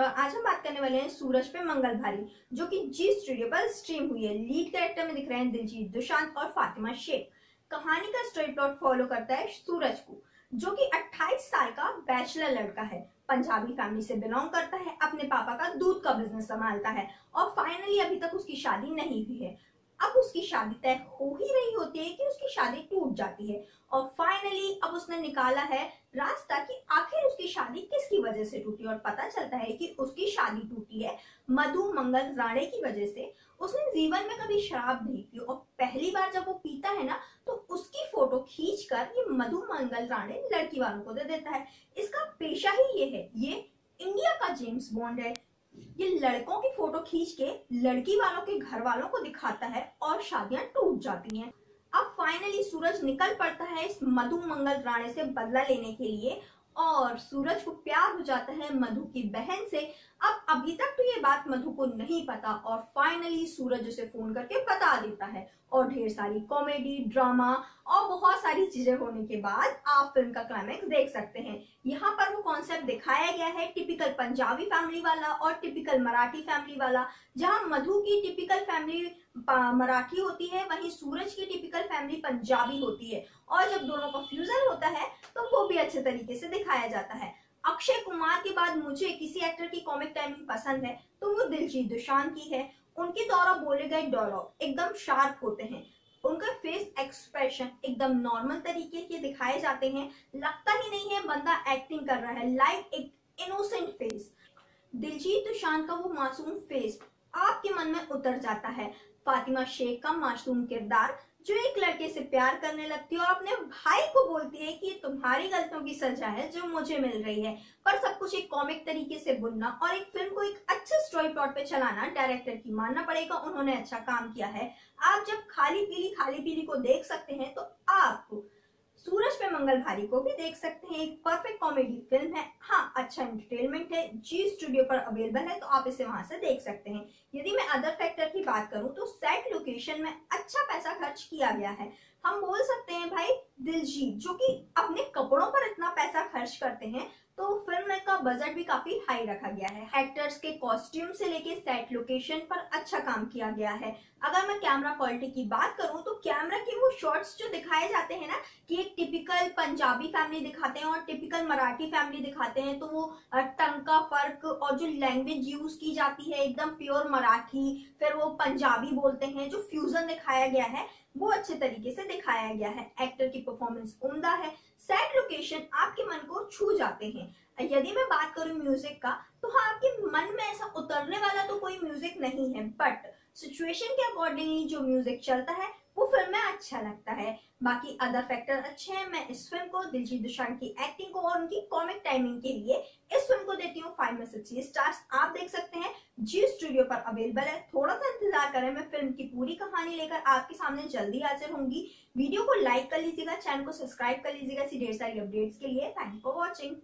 आज हम बात करने वाले हैं सूरज पे मंगल भारी, जो कि जी स्टूडियो पर स्ट्रीम हुई है। लीड कैरेक्टर में दिख रहे हैं दिलजीत दुशांत और फातिमा शेख। कहानी का स्टोरी प्लॉट फॉलो करता है सूरज को, जो कि 28 साल का बैचलर लड़का है। पंजाबी फैमिली से बिलोंग करता है, अपने पापा का दूध का बिज़नेस संभालता है और फाइनली अभी तक उसकी शादी नहीं हुई है। अब उसकी शादी तय हो ही रही होती है कि उसकी शादी टूट जाती है और फाइनली अब उसने निकाला है रास्ता कि आखिर उसकी शादी किसकी वजह से टूटी और पता चलता है कि उसकी शादी टूटी है। मधु मंगल राणे की वजह से उसने जीवन में कभी शराब नहीं पी और पहली बार जब वो पीता है ना तो उसकी फ़ोटो खींचकर ये मधु मंगल राणे लड़की वालों को दे देता है। इसका पेशा ही ये है, ये इंडिया का जेम्स बॉन्ड है। ये लड़कों की फ़ोटो खींच के लड़की वालों के घर वालों को दिखाता है और शादियाँ टूट जाती हैं। अब फाइनली सूरज निकल पड़ता है इस मधु मंगल राणे से बदला लेने के लिए और सूरज को प्यार हो जाता है मधु की बहन से। अब अभी तक तो ये बात मधु को नहीं पता और फाइनली सूरज उसे फ़ोन करके बता देता है। और ढेर सारी कॉमेडी ड्रामा और बहुत सारी चीज़ें होने के बाद आप फ़िल्म का क्लाइमैक्स देख सकते हैं। यहाँ पर वो कॉन्सेप्ट दिखाया गया है टिपिकल पंजाबी फैमिली वाला और टिपिकल मराठी फैमिली वाला। जहाँ मधु की टिपिकल फैमिली मराठी होती है, वहीं सूरज की टिपिकल फैमिली पंजाबी होती है। और जब दोनों का फ्यूजन होता है तो वो भी अच्छे तरीके से दिखाया जाता है। अक्षय कुमार के बाद मुझे किसी एक्टर की कॉमिक टाइमिंग पसंद है तो वो दिलजीत दुशान की है। उनके द्वारा बोले गए डायलॉग एकदम शार्प होते हैं। उनका फेस एक्सप्रेशन एकदम नॉर्मल तरीके के दिखाए जाते हैं। लगता ही नहीं है बंदा एक्टिंग कर रहा है लाइक एक इनोसेंट फेस दिलजीत दुशान का वो मासूम फेस आपके मन में उतर जाता है। फातिमा शेख का मासूम किरदार जो एक लड़के से प्यार करने लगती है, और अपने भाई को बोलती है कि तुम्हारी गलतियों की सजा है जो मुझे मिल रही है। पर सब कुछ एक कॉमिक तरीके से बुनना और एक फ़िल्म को एक अच्छे स्टोरी प्लॉट पे चलाना डायरेक्टर की मानना पड़ेगा। उन्होंने अच्छा काम किया है। आप जब खाली पीली खाली पीली को देख सकते सूरज मंगल भारी को भी देख सकते हैं। एक परफेक्ट कॉमेडी फ़िल्म है। हाँ अच्छा एंटरटेनमेंट है। जी स्टूडियो पर अवेलेबल है तो आप इसे वहाँ से देख सकते हैं। यदि मैं अदर फैक्टर की बात करूँ तो सेट लोकेशन में अच्छा पैसा खर्च किया गया है। हम बोल सकते हैं भाई दिलजीत, जो कि अपने कपड़ों पर इतना पैसा खर्च करते हैं बजट भी काफ़ी हाई रखा गया है। एक्टर्स के कॉस्ट्यूम से लेके सेट लोकेशन पर अच्छा काम किया गया है। अगर मैं कैमरा क्वालिटी की बात करूँ तो कैमरा के वो शॉट्स जो दिखाए जाते हैं ना, कि एक टिपिकल पंजाबी फैमिली दिखाते हैं और टिपिकल मराठी फैमिली दिखाते हैं तो वो टंग का फ़र्क और जो लैंग्वेज यूज़ की जाती है, एकदम प्योर मराठी, फिर वो पंजाबी बोलते हैं, जो फ्यूजन दिखाया गया है वो अच्छे तरीके से दिखाया गया है। एक्टर की परफॉर्मेंस उमदा है। सेट लोकेशन आपके मन को छू जाते हैं। यदि मैं बात करूँ म्यूज़िक का तो हाँ आपके मन में ऐसा उतरने वाला तो कोई म्यूज़िक नहीं है बट सिचुएशन के अकॉर्डिंगली जो म्यूज़िक चलता है वो फ़िल्म में अच्छा लगता है। बाकी अदर फैक्टर अच्छे हैं, मैं इस फ़िल्म को, दिलजीत दुशान की एक्टिंग को और उनकी कॉमिक टाइमिंग के लिए इस फ़िल्म को देती हूँ फाइव में से स्टार्स आप देख सकते हैं जी स्टूडियो पर अवेलेबल है। थोड़ा सा इंतज़ार करें, मैं फ़िल्म की पूरी कहानी लेकर आपके सामने जल्दी हाजिर होंगी। वीडियो को लाइक कर लीजिएगा चैनल को सब्सक्राइब कर लीजिएगा ऐसी ढेर सारी अपडेट्स के लिए। Thank for watching